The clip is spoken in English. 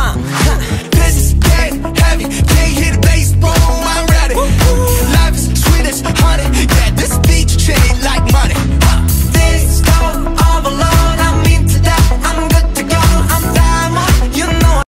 huh.